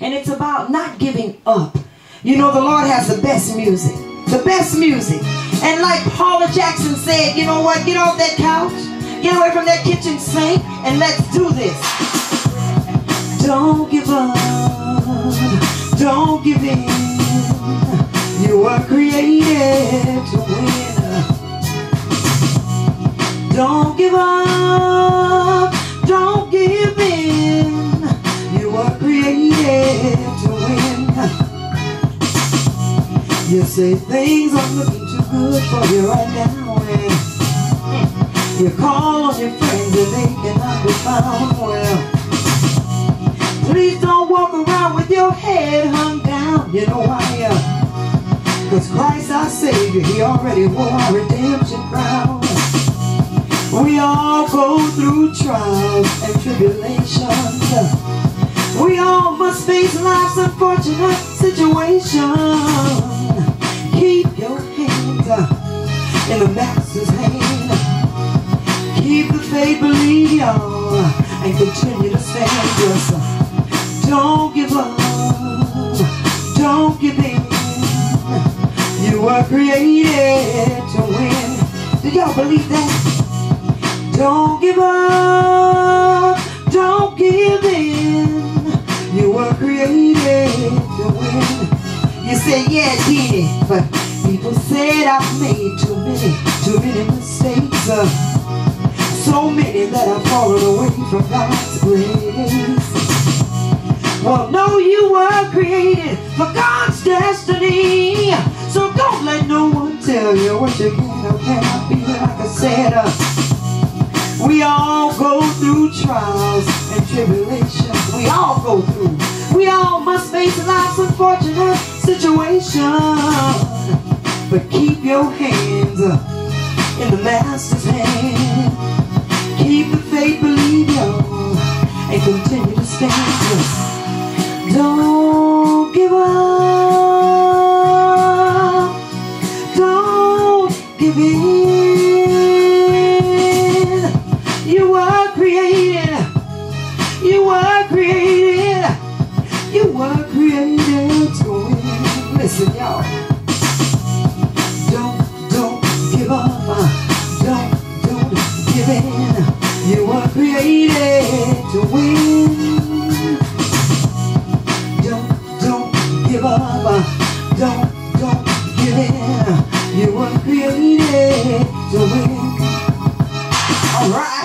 and it's about not giving up. You know, the Lord has the best music, the best music. And like Paula Jackson said, you know what? Get off that couch, get away from that kitchen sink, and let's do this. Don't give up, don't give in. You were created to win. Don't give up, say things aren't looking too good for you right now. And you call on your friends and they cannot be found. Well, please don't walk around with your head hung down. You know why? Cause Christ our Savior, He already wore our redemption crown. We all go through trials and tribulations. We all must face life's unfortunate situation. Uh, in the Master's hand. Keep the faith, believe y'all, and continue to stand. Uh, don't give up, don't give in. You were created to win. Do y'all believe that? Don't give up, don't give in. You were created to win. You say, yeah, Dini, but people said I've made too many, too many mistakes. Uh, so many that I've fallen away from God's grace. Well, no, you were created for God's destiny. So don't let no one tell you what you can or cannot be. Like I said, uh, we all go through trials and tribulations. We all go through. We all must face life's unfortunate situation. Keep the faith, believe y'all, and continue to stand. Don't give up. Don't give in. You were created. You were created. You were created to. Listen, y'all. You were created to win. Don't, don't give up. Don't, don't give in. You were created to win. Alright